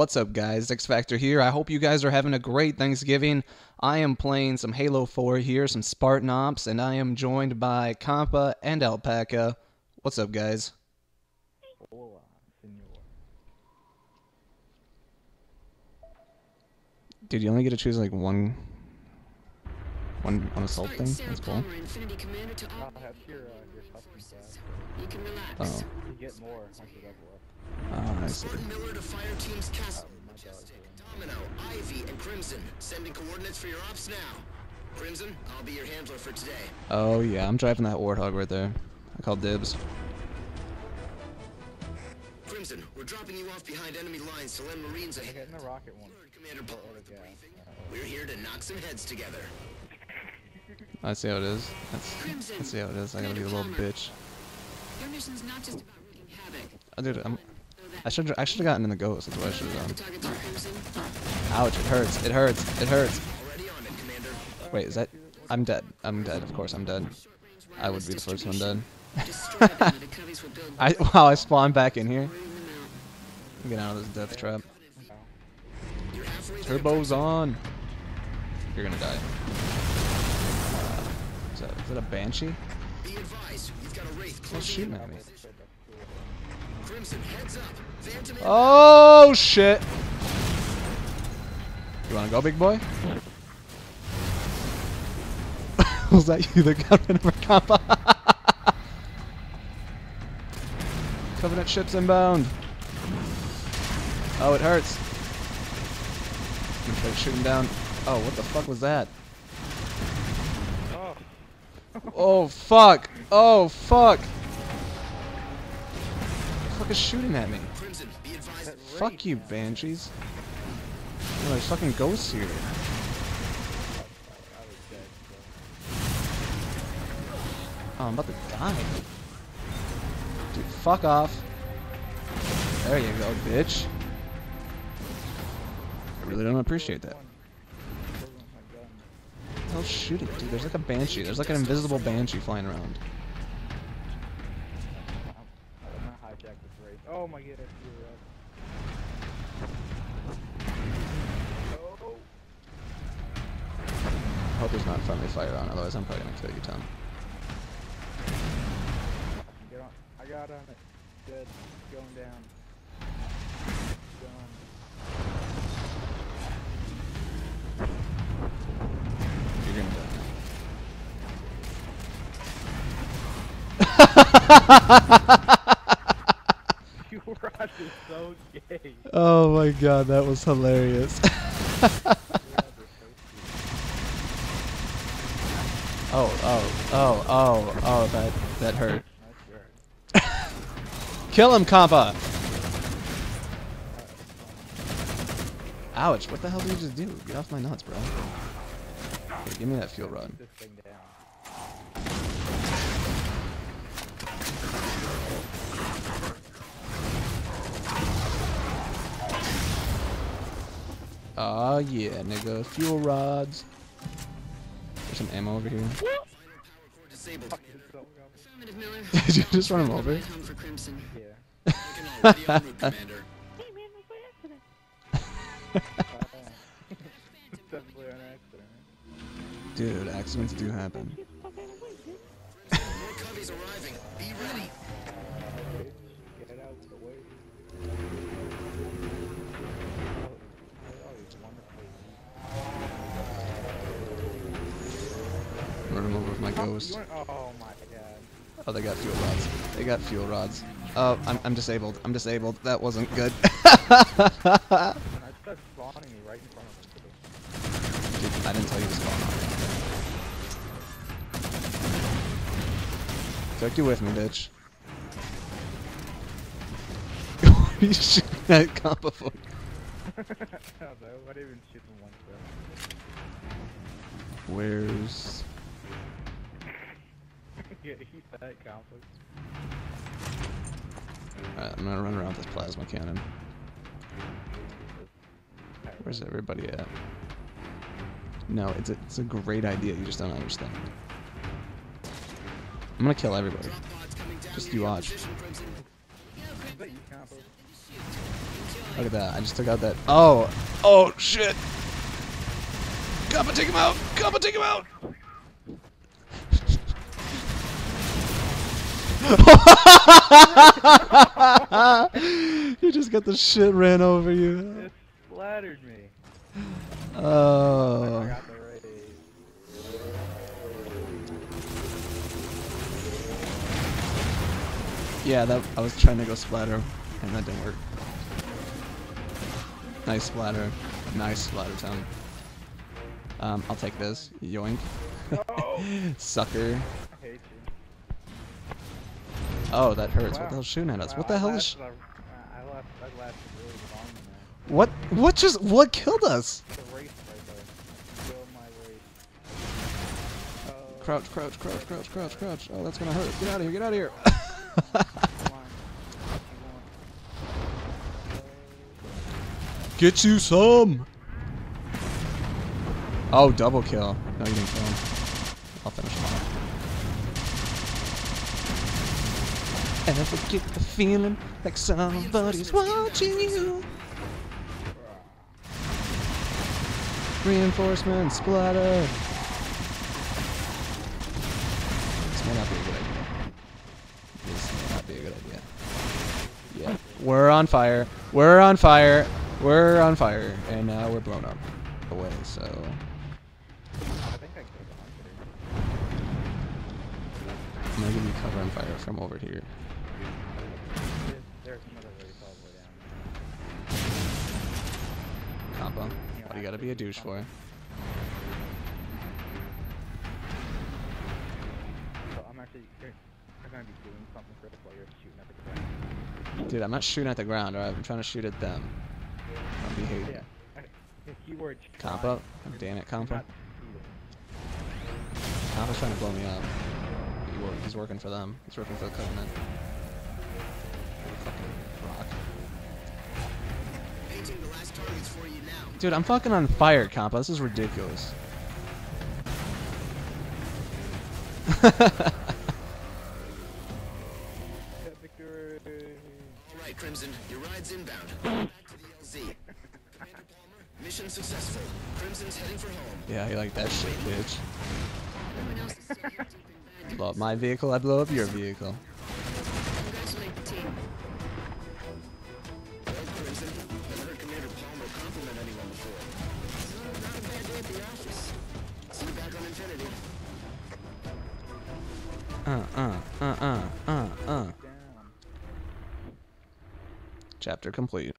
What's up, guys? X Factor here. I hope you guys are having a great Thanksgiving. I am playing some Halo 4 here, some Spartan Ops, and I am joined by Compa and Alpaka. What's up, guys? Hola. Dude, you only get to choose like one, one, one assault thing. That's cool. Palmer, Infinity Commander to all I'll have your, uh, your custom class. You can relax. Oh, You get more once you level up. oh, I see. Miller to Fire Team's Castle. Oh, my Majestic, God. Domino, Ivy, and Crimson. Sending coordinates for your ops now. Crimson, I'll be your handler for today. Oh yeah, I'm driving that Warthog right there. I call dibs. Crimson, we're dropping you off behind enemy lines to lend Marines a I'm hand. getting the rocket one. Commander Oh, Palmer at the yeah. briefing. We're here to knock some heads together. I see how it is. That's, I see how it is. I gotta be a little bitch. Your mission's not just about wreaking havoc. Oh, dude, I'm, I should I should have gotten in the ghost. That's what I should have the done. targets are Crimson. Ouch! It hurts. It hurts. It hurts. It, Commander. Wait, is that? I'm dead. I'm dead. Of course, I'm dead. I would be the first one dead. Destroy them, the Coveys will build I wow! I spawned back in here. rooting them out. Get out of this death trap. You're halfway there. Turbo's on. You're gonna die. Is that a banshee? Be advised, you've got a wraith Oh, shooting at me. Crimson, heads up. Phantom. Oh shit! You wanna go, big boy? Was that you that got rid of our compa? Covenant ships inbound. Oh, it hurts. I'm gonna try shooting down. Oh, what the fuck was that? Oh, fuck! Oh fuck! The fuck is shooting at me? Crimson, be advised. that Fuck you, man. banshees. Oh, there's fucking ghosts here. Oh, I'm about to die. Dude, fuck off. There you go, bitch. I really don't appreciate that. One. Wasn't my gun. What the hell's shooting? Dude, there's like a banshee. There's like an invisible banshee flying around. I'm gonna hijack this wraith. Oh my right. Oh, I hope there's not friendly fire on, otherwise I'm probably gonna kill you, Tom. get on. I got on it. Dead. Going down. so gay. Oh my god, that was hilarious. oh, oh, oh, oh, oh, that that hurt. Kill him, Compa! Ouch, what the hell did you just do? Get off my nuts, bro. Here, give me that fuel rod. Thing yeah, nigga. Fuel rods. There's some ammo over here. Did you just run him over? Dude, accidents do happen. Over with my ghost. Oh my god. Oh, they got fuel rods. They got fuel rods. Oh, I'm, I'm disabled. I'm disabled. That wasn't good. I started spawning me right in front of him. Dude, I didn't tell you to spawn on Took you with me, bitch. you shooting at Compa for? I don't know. I didn't even shoot him once though. Where's... Alright, I'm gonna run around this plasma cannon. Where's everybody at? No, it's a, it's a great idea, you just don't understand. I'm gonna kill everybody. Just you watch. Look at that. I just took out that. Oh. Oh, shit. Compa, take him out. Compa, take him out. You just got the shit ran over you. It splattered me. Oh. Yeah, that I was trying to go splatter, and that didn't work. Nice splatter. Nice splatter time. Um, I'll take this. Yoink. No! Sucker. I hate you. Oh, that hurts. What Wow. the hell's shooting at us? Wow, What the I hell is? lasted a- uh, I left. I lasted really long in there. What? What just? What killed us? Right there. Kill my wraith. Oh, Crouch, crouch, crouch, oh. crouch, crouch, crouch. Oh, that's gonna hurt. Get out of here. Get out of here. come on. What you want? Get you some. Oh, double kill. No, you didn't kill him. I'll finish him off. Ever get the feeling like somebody's watching you? Reinforcement splatter. This may not be a good idea. This may not be a good idea. Yeah. We're on fire. We're on fire. We're on fire. And now we're blown up away, so. I think I killed a hunter. I'm gonna give you cover and fire from over here. There's- another wraith all the way down. Compa. What do you gotta be a douche for? So I'm actually you're gonna be doing something critical while you're shooting at the ground. Dude, I'm not shooting at the ground, alright? I'm trying to shoot at them. Don't be hating. Yeah. Compa? Oh, damn it, you're Compa. Compa's trying to blow me up. He He's working for them. He's working for the Covenant. Fucking rock. Painting the last targets for you now. Dude, I'm fucking on fire, Compa. This is ridiculous. Yeah, Victory. All right, Crimson, your ride's inbound. Back to the LZ. Commander Palmer, mission successful. Crimson's heading for home. yeah, you like that shit, bitch. Everyone else is still here deep in bed. Blow up my vehicle, I blow up your vehicle. Congratulate the team. Well, Crimson, never heard Commander Palmer compliment anyone before. So, not a bad day at the office. See you back on Infinity. Uh, uh, uh, uh, uh, uh. Chapter complete.